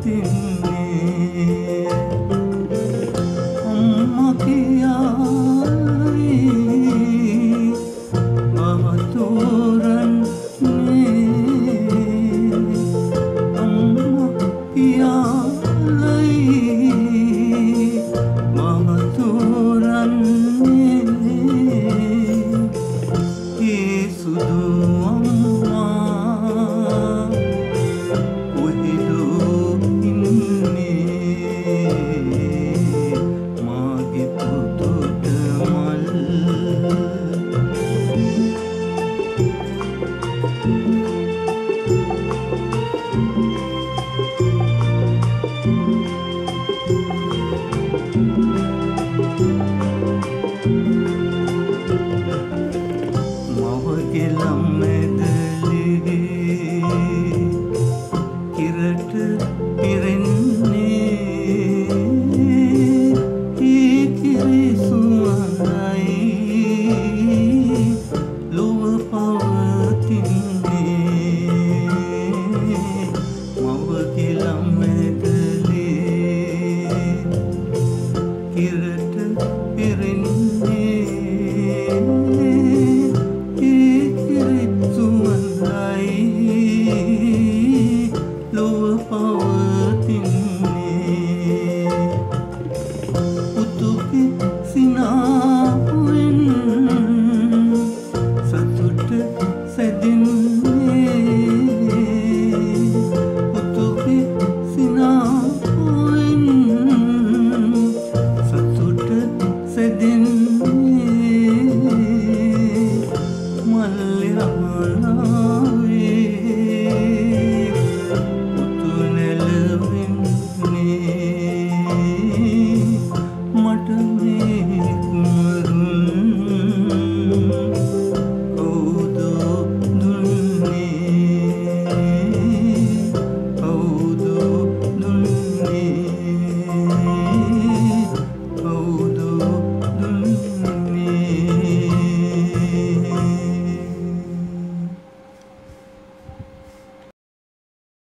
පවතින්නේ affedinme උතුපි සිනා පොයින් සතුට සෙදින්නේ මල්ලි අමනාවේ උතු නෙලවෙන්නේ මට මේ කුමරුන්